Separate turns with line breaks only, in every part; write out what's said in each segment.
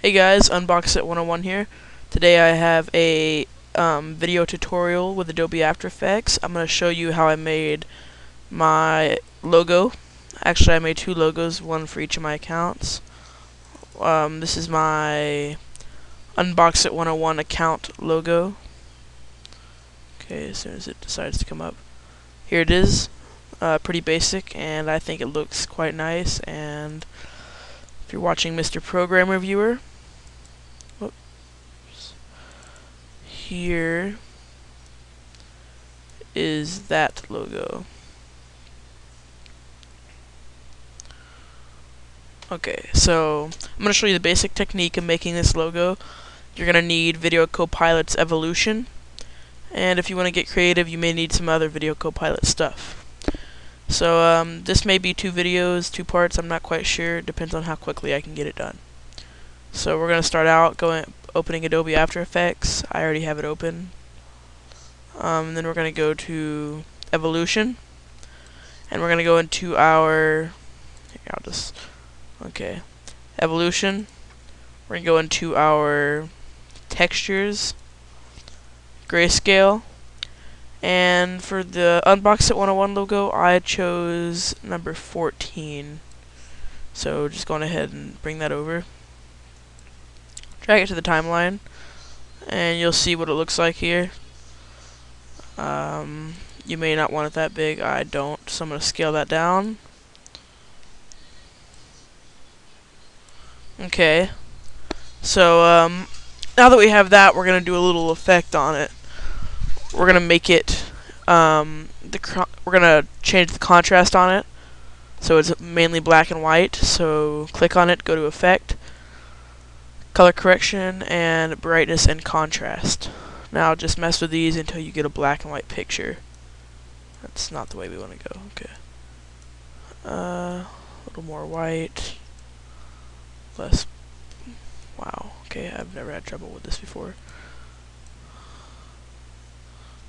Hey guys, Unbox It 101 here. Today I have a um, video tutorial with Adobe After Effects. I'm going to show you how I made my logo. Actually, I made two logos, one for each of my accounts. Um, this is my Unbox It 101 account logo. Okay, as soon as it decides to come up. Here it is. Uh, pretty basic, and I think it looks quite nice, and if you're watching Mr. Program Reviewer, here is that logo. Okay, so I'm going to show you the basic technique of making this logo. You're going to need Video Copilot's Evolution, and if you want to get creative, you may need some other Video Copilot stuff. So um, this may be two videos, two parts, I'm not quite sure. It depends on how quickly I can get it done. So we're going to start out going opening Adobe After Effects. I already have it open. Um, then we're going to go to Evolution. And we're going to go into our... Here, I'll just... Okay. Evolution. We're going to go into our Textures. Grayscale. And for the Unbox It 101 logo, I chose number 14. So just going ahead and bring that over. Drag it to the timeline. And you'll see what it looks like here. Um, you may not want it that big. I don't. So I'm going to scale that down. Okay. So, um, now that we have that, we're going to do a little effect on it we're gonna make it um, the we're gonna change the contrast on it so it's mainly black and white so click on it go to effect color correction and brightness and contrast now just mess with these until you get a black and white picture that's not the way we want to go okay uh, a little more white less wow okay I've never had trouble with this before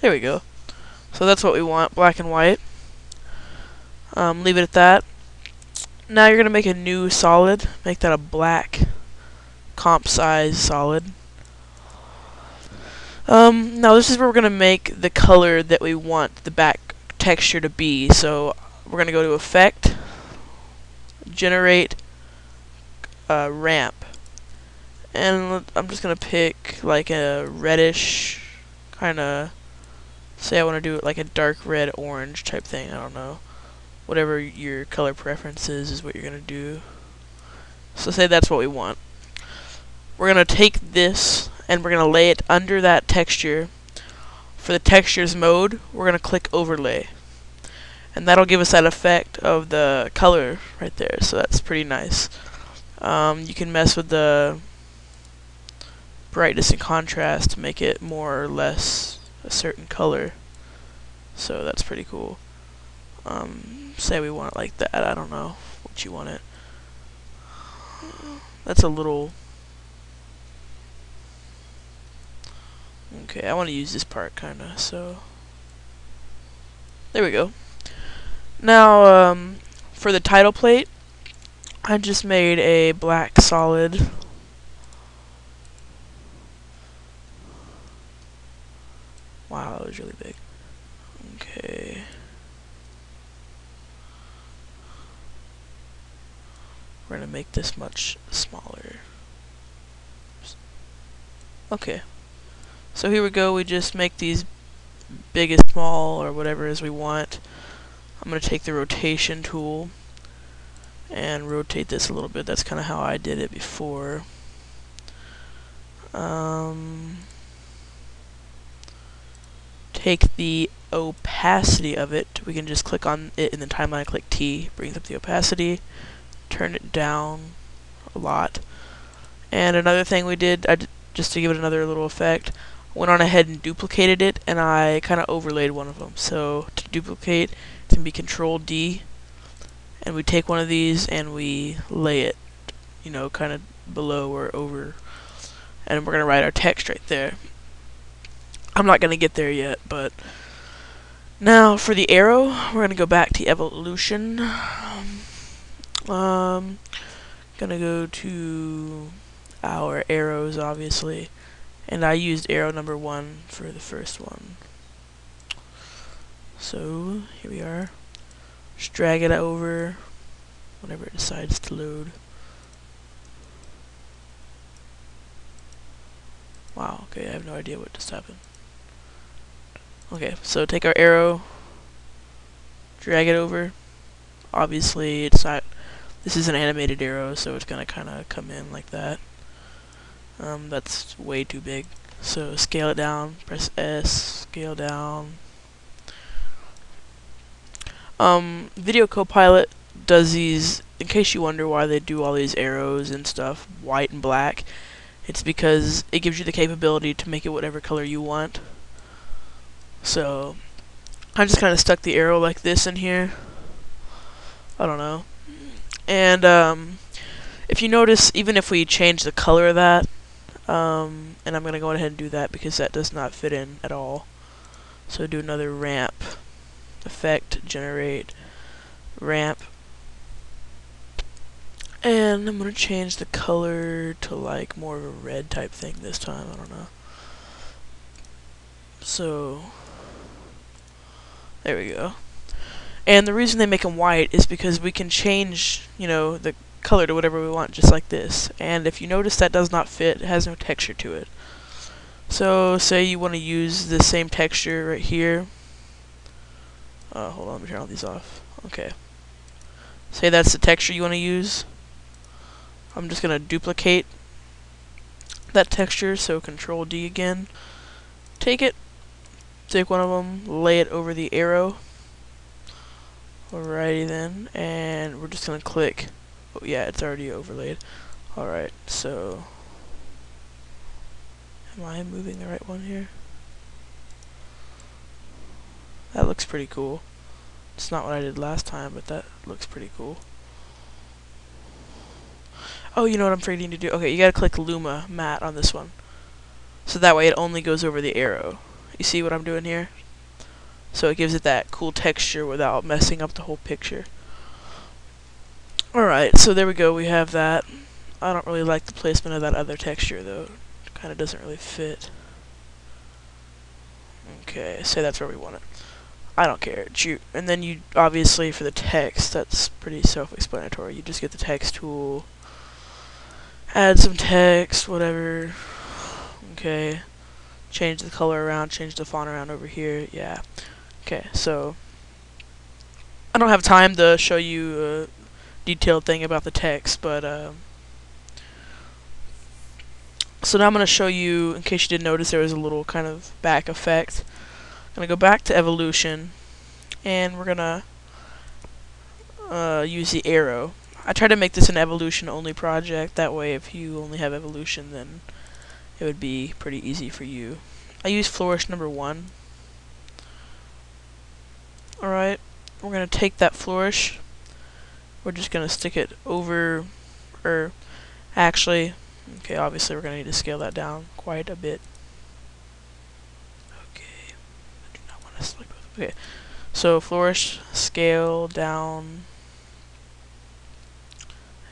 there we go. So that's what we want, black and white. Um, leave it at that. Now you're going to make a new solid. Make that a black comp size solid. Um, now this is where we're going to make the color that we want the back texture to be. So we're going to go to Effect, Generate uh, Ramp. And I'm just going to pick like a reddish kind of say I want to do it like a dark red orange type thing, I don't know. Whatever your color preference is, is what you're going to do. So say that's what we want. We're going to take this and we're going to lay it under that texture. For the textures mode, we're going to click overlay. And that'll give us that effect of the color right there, so that's pretty nice. Um, you can mess with the brightness and contrast to make it more or less a certain color. So that's pretty cool. Um, say we want it like that. I don't know what you want it. That's a little... Okay, I want to use this part kinda, so... There we go. Now, um, for the title plate, I just made a black solid Wow, that was really big. Okay. We're to make this much smaller. Okay. So here we go, we just make these big as small or whatever as we want. I'm going to take the rotation tool and rotate this a little bit. That's kind of how I did it before. Um, take the opacity of it, we can just click on it in the timeline, click T, brings up the opacity, turn it down a lot. And another thing we did, I just to give it another little effect, went on ahead and duplicated it, and I kind of overlaid one of them. So to duplicate, it's going to be Control D, and we take one of these and we lay it, you know, kind of below or over, and we're going to write our text right there. I'm not going to get there yet, but now for the arrow, we're going to go back to evolution. Um, going to go to our arrows, obviously. And I used arrow number one for the first one. So, here we are. Just drag it over whenever it decides to load. Wow, okay, I have no idea what just happened. Okay, so take our arrow, drag it over. Obviously, it's not, this is an animated arrow, so it's gonna kinda come in like that. Um, that's way too big. So scale it down, press S, scale down. Um, Video Copilot does these, in case you wonder why they do all these arrows and stuff, white and black, it's because it gives you the capability to make it whatever color you want. So, I just kind of stuck the arrow like this in here. I don't know. And, um, if you notice, even if we change the color of that, um, and I'm going to go ahead and do that because that does not fit in at all. So do another ramp. Effect, generate, ramp. And I'm going to change the color to like more of a red type thing this time, I don't know. So, there we go. And the reason they make them white is because we can change, you know, the color to whatever we want, just like this. And if you notice that does not fit, it has no texture to it. So, say you want to use the same texture right here. Uh, hold on, let me turn all these off. Okay. Say that's the texture you want to use. I'm just going to duplicate that texture, so Control D again. Take it, take one of them, lay it over the arrow. Alrighty then, and we're just going to click. Yeah, it's already overlaid. Alright, so... Am I moving the right one here? That looks pretty cool. It's not what I did last time, but that looks pretty cool. Oh, you know what I'm forgetting to do? Okay, you gotta click Luma Matte on this one. So that way it only goes over the arrow. You see what I'm doing here? So it gives it that cool texture without messing up the whole picture. Alright, so there we go, we have that. I don't really like the placement of that other texture though. It kinda doesn't really fit. Okay, say that's where we want it. I don't care. Shoot. And then you, obviously, for the text, that's pretty self-explanatory. You just get the text tool, add some text, whatever. Okay. Change the color around, change the font around over here. Yeah. Okay, so I don't have time to show you a detailed thing about the text, but uh, so now I'm going to show you, in case you didn't notice, there was a little kind of back effect. I'm going to go back to evolution, and we're going to uh, use the arrow. I tried to make this an evolution only project, that way if you only have evolution then it would be pretty easy for you. I use flourish number one. Alright, we're going to take that flourish, we're just going to stick it over, or actually, okay, obviously we're going to need to scale that down quite a bit. Okay, I do not want to. Okay, so flourish, scale down,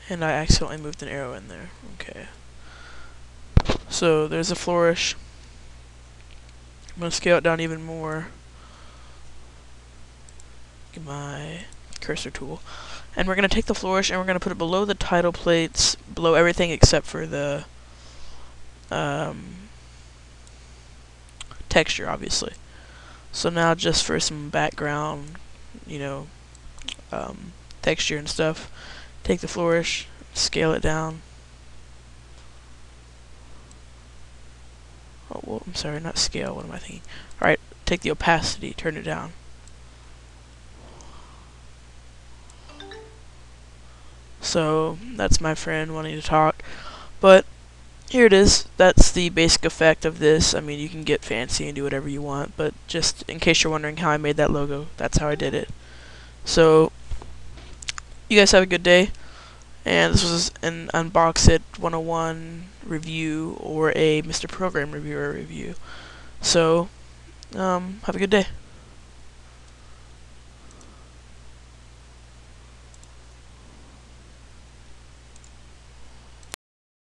and I accidentally moved an arrow in there. Okay. So there's a flourish. I'm going to scale it down even more. Get my cursor tool. And we're going to take the flourish and we're going to put it below the title plates, below everything except for the um, texture, obviously. So now just for some background, you know, um, texture and stuff, take the flourish, scale it down. Oh, well, I'm sorry, not scale, what am I thinking? Alright, take the opacity, turn it down. So, that's my friend wanting to talk. But, here it is. That's the basic effect of this. I mean, you can get fancy and do whatever you want, but just in case you're wondering how I made that logo, that's how I did it. So, you guys have a good day and this was an Unbox It 101 review or a Mr. Program Reviewer review. So, um, have a good day.